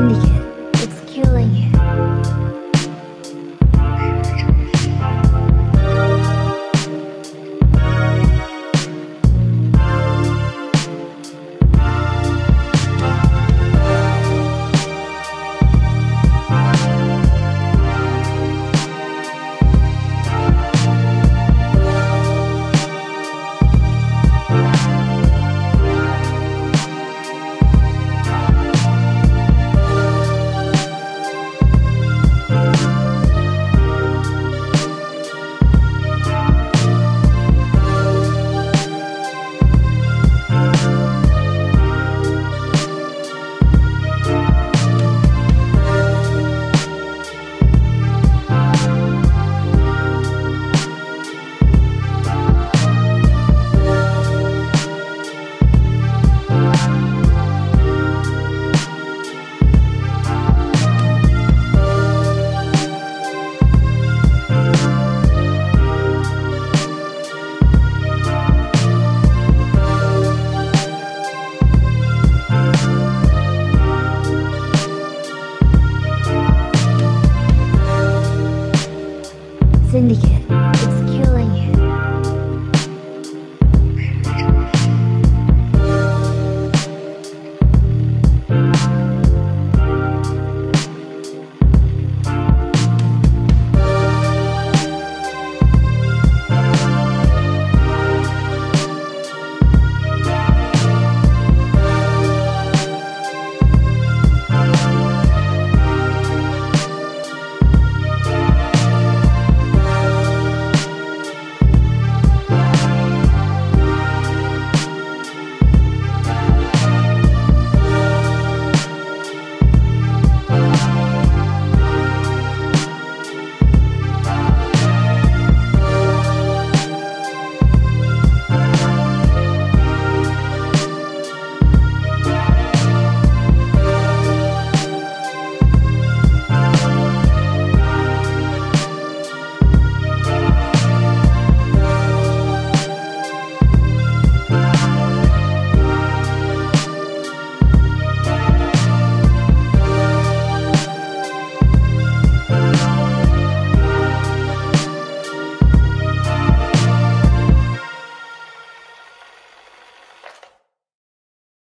Özellikle syndicate. It's killing you.